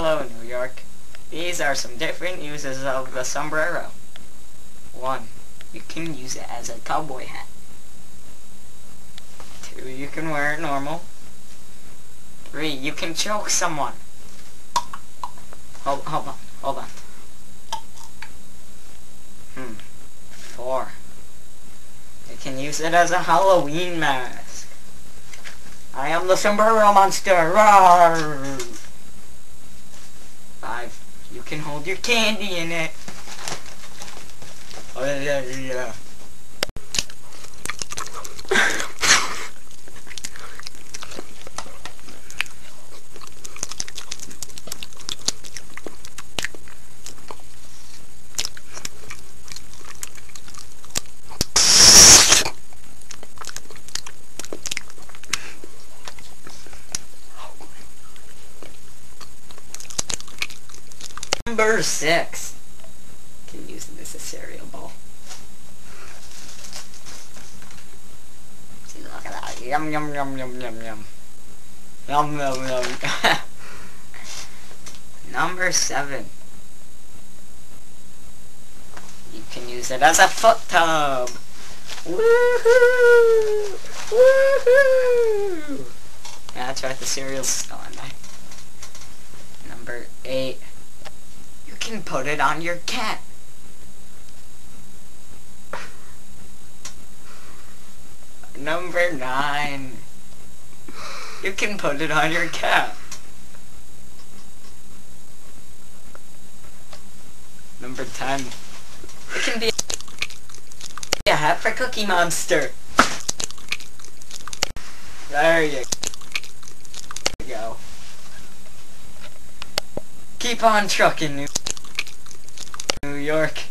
Hello, New York. These are some different uses of the sombrero. 1. You can use it as a cowboy hat. 2. You can wear it normal. 3. You can choke someone. Hold, hold on, hold on. Hmm. 4. You can use it as a Halloween mask. I am the sombrero monster. 5. You can hold your candy in it. Oh, yeah, yeah, yeah. Number 6. Can use it as a cereal bowl. See, look at that. Yum, yum, yum, yum, yum, yum. Yum, yum, yum. Number 7. You can use it as a foot tub. Woohoo! Woohoo! Yeah, that's right, the cereal's there. Number 8. You can put it on your cat. Number 9. You can put it on your cat. Number 10. It can be a hat for Cookie Monster. There you go. Keep on trucking, York.